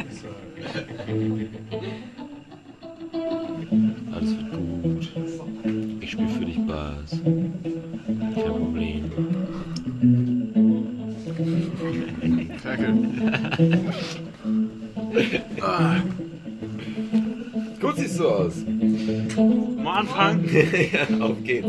Alles wird gut. Ich spiele für dich Bass. Kein Problem. Ferkel. ah. Gut siehst du aus. Mal anfangen. ja, auf geht's.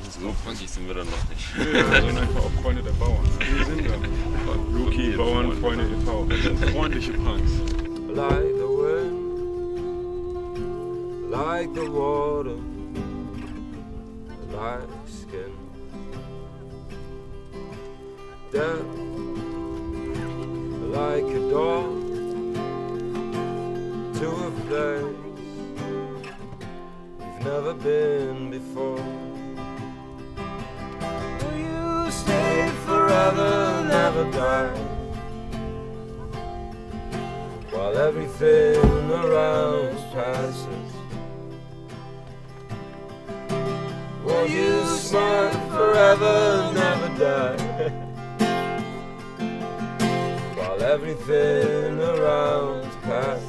nicht. So funky sind wir dann noch nicht. Wir sind einfach auch Freunde der Bauern. Wir sind da. Loki, Bauernfreunde e.V. Freundliche Punks. Like the wind, like the water, like skin. Death, like a door to a place we've never been. While everything around passes Will you smile forever, never die? While everything around passes.